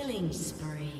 Killing spree.